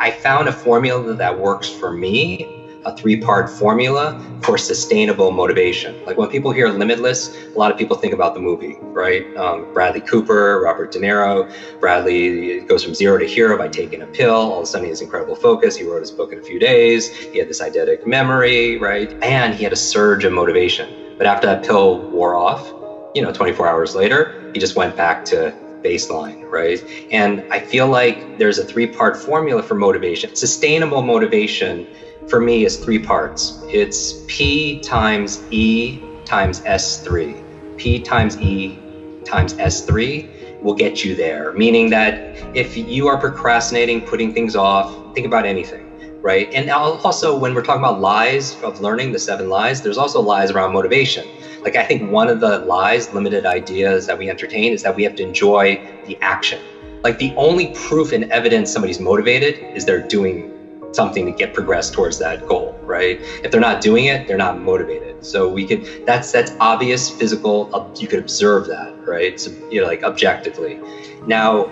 I found a formula that works for me a three part formula for sustainable motivation. Like when people hear limitless, a lot of people think about the movie, right? Um, Bradley Cooper, Robert De Niro. Bradley goes from zero to hero by taking a pill. All of a sudden, he has incredible focus. He wrote his book in a few days. He had this eidetic memory, right? And he had a surge of motivation. But after that pill wore off, you know, 24 hours later, he just went back to baseline, right? And I feel like there's a three part formula for motivation. Sustainable motivation for me is three parts. It's P times E times S3. P times E times S3 will get you there, meaning that if you are procrastinating, putting things off, think about anything right? And also, when we're talking about lies of learning, the seven lies, there's also lies around motivation. Like, I think one of the lies, limited ideas that we entertain is that we have to enjoy the action. Like, the only proof and evidence somebody's motivated is they're doing something to get progressed towards that goal, right? If they're not doing it, they're not motivated. So we could that's that's obvious physical. You could observe that, right? So you know, like objectively. Now,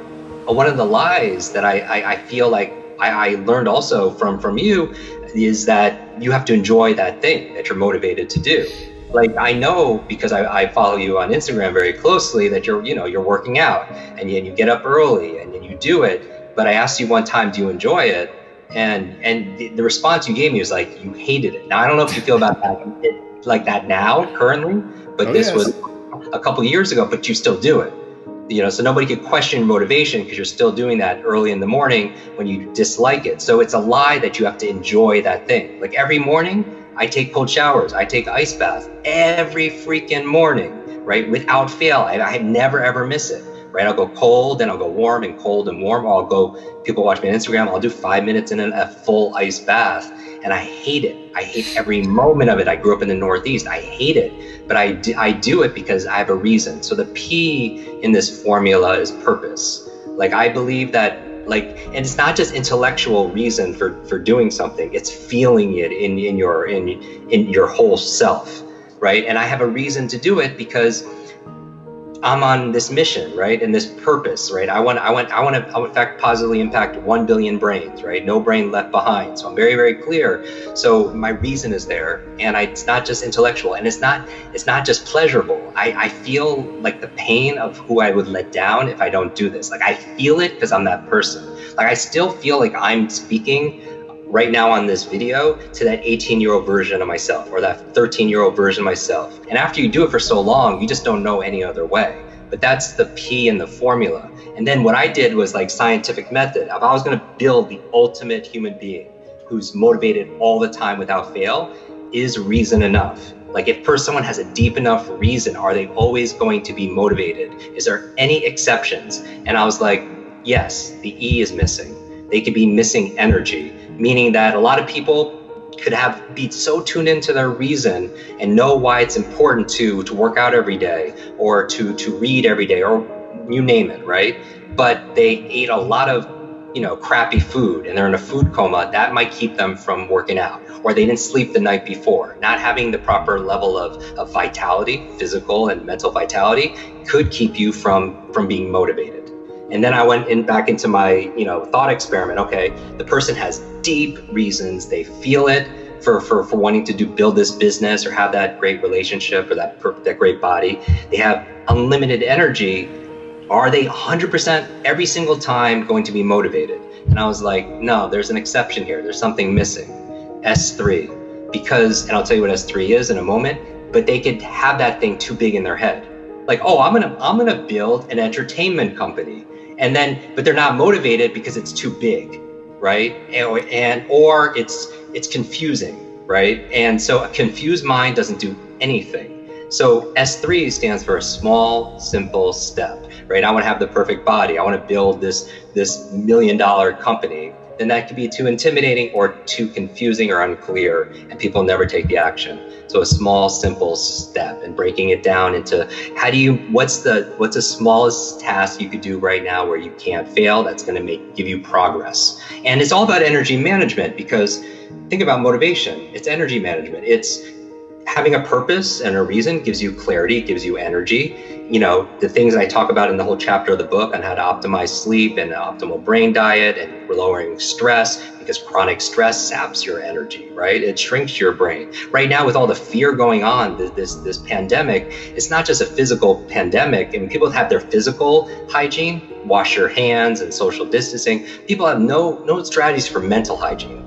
one of the lies that I I, I feel like I, I learned also from from you is that you have to enjoy that thing that you're motivated to do like I know because I, I, follow you on Instagram very closely that you're you know you're working out and you, and you get up early and, and you do it. But I asked you one time, do you enjoy it? And and the, the response you gave me was like you hated it. Now I don't know if you feel about that like that now currently, but oh, this yes. was a couple years ago. But you still do it. You know, so nobody could question motivation because you're still doing that early in the morning when you dislike it. So it's a lie that you have to enjoy that thing. Like every morning, I take cold showers. I take ice baths every freaking morning, right? Without fail. I, I never ever miss it, right? I'll go cold, then I'll go warm and cold and warm. I'll go, people watch me on Instagram, I'll do five minutes in a full ice bath. And I hate it. I hate every moment of it. I grew up in the Northeast. I hate it. But I do, I do it because I have a reason. So the P in this formula is purpose. Like I believe that like and it's not just intellectual reason for for doing something it's feeling it in in your in in your whole self right and i have a reason to do it because I'm on this mission, right, and this purpose, right. I want, I want, I want to, in fact, positively impact one billion brains, right. No brain left behind. So I'm very, very clear. So my reason is there, and I, it's not just intellectual, and it's not, it's not just pleasurable. I, I feel like the pain of who I would let down if I don't do this. Like I feel it because I'm that person. Like I still feel like I'm speaking right now on this video to that 18 year old version of myself or that 13 year old version of myself. And after you do it for so long, you just don't know any other way. But that's the P in the formula. And then what I did was like scientific method. If I was going to build the ultimate human being who's motivated all the time without fail, is reason enough? Like if per someone has a deep enough reason, are they always going to be motivated? Is there any exceptions? And I was like, yes, the E is missing. They could be missing energy meaning that a lot of people could have be so tuned into their reason and know why it's important to to work out every day or to to read every day or you name it right? But they ate a lot of you know crappy food and they're in a food coma that might keep them from working out or they didn't sleep the night before. Not having the proper level of, of vitality physical and mental vitality could keep you from from being motivated and then I went in back into my, you know, thought experiment. Okay, the person has deep reasons. They feel it for, for, for wanting to do build this business or have that great relationship or that that great body. They have unlimited energy. Are they 100% every single time going to be motivated? And I was like, no, there's an exception here. There's something missing. S3. Because, and I'll tell you what S3 is in a moment, but they could have that thing too big in their head. Like, oh, I'm gonna I'm gonna build an entertainment company and then but they're not motivated because it's too big right and, and or it's it's confusing right and so a confused mind doesn't do anything so S3 stands for a small, simple step, right? I want to have the perfect body. I want to build this this million dollar company then that could be too intimidating or too confusing or unclear, and people never take the action. So a small, simple step and breaking it down into how do you what's the what's the smallest task you could do right now where you can't fail that's going to make give you progress. And it's all about energy management because think about motivation. It's energy management. It's having a purpose and a reason gives you clarity, gives you energy. You know, the things I talk about in the whole chapter of the book on how to optimize sleep and optimal brain diet and lowering stress because chronic stress saps your energy, right? It shrinks your brain. Right now, with all the fear going on, this this pandemic, it's not just a physical pandemic. I mean, people have their physical hygiene, wash your hands and social distancing. People have no no strategies for mental hygiene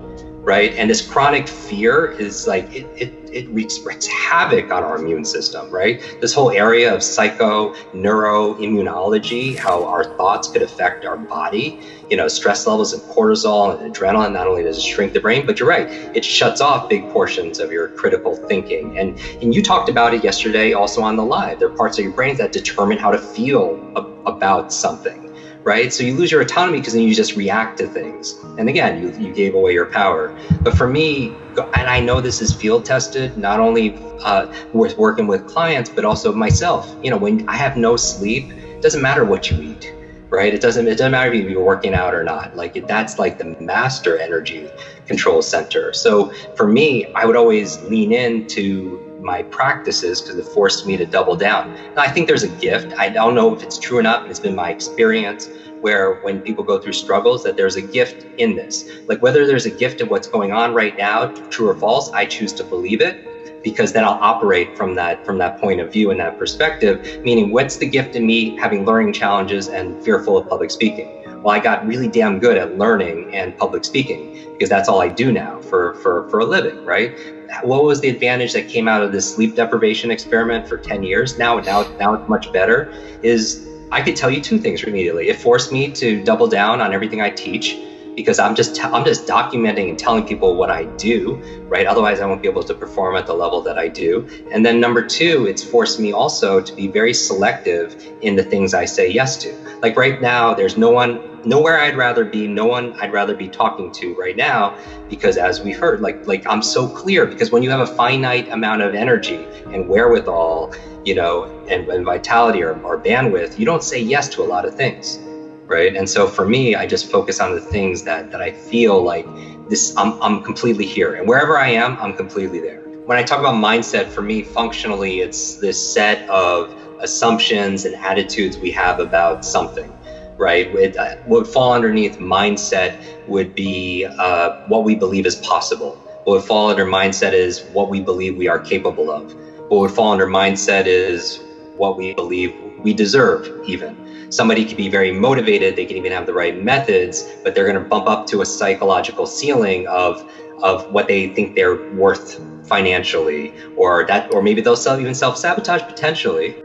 right? And this chronic fear is like it, it, it wreaks, havoc on our immune system, right? This whole area of psycho neuroimmunology, how our thoughts could affect our body, you know, stress levels of cortisol and adrenaline, not only does it shrink the brain, but you're right, it shuts off big portions of your critical thinking. And and you talked about it yesterday also on the live. There are parts of your brain that determine how to feel about something right? So you lose your autonomy because then you just react to things. And again, you, you gave away your power. But for me, and I know this is field tested, not only uh, with working with clients, but also myself. You know, when I have no sleep, it doesn't matter what you eat, right? It doesn't it doesn't matter if you're working out or not. Like that's like the master energy control center. So for me, I would always lean into my practices because it forced me to double down. I think there's a gift. I don't know if it's true or not, but it's been my experience where when people go through struggles that there's a gift in this. Like whether there's a gift in what's going on right now, true or false, I choose to believe it because then I'll operate from that from that point of view and that perspective, meaning what's the gift in me having learning challenges and fearful of public speaking? Well, I got really damn good at learning and public speaking because that's all I do now for, for, for a living, right? what was the advantage that came out of this sleep deprivation experiment for 10 years now now now it's much better is i could tell you two things immediately it forced me to double down on everything i teach because i'm just i'm just documenting and telling people what i do right? Otherwise i won't be able to perform at the level that i do. And then number two it's forced me also to be very selective in the things i say yes to. Like right now there's no one nowhere I'd rather be, no one I'd rather be talking to right now, because as we heard, like like I'm so clear because when you have a finite amount of energy and wherewithal, you know, and, and vitality or, or bandwidth, you don't say yes to a lot of things. Right. And so for me, I just focus on the things that that I feel like this I'm I'm completely here. And wherever I am, I'm completely there. When I talk about mindset, for me, functionally, it's this set of assumptions and attitudes we have about something right? It, uh, what would fall underneath mindset would be uh, what we believe is possible. What would fall under mindset is what we believe we are capable of. What would fall under mindset is what we believe we deserve, even. Somebody could be very motivated, they can even have the right methods, but they're going to bump up to a psychological ceiling of, of what they think they're worth financially, or that, or maybe they'll self, even self sabotage potentially.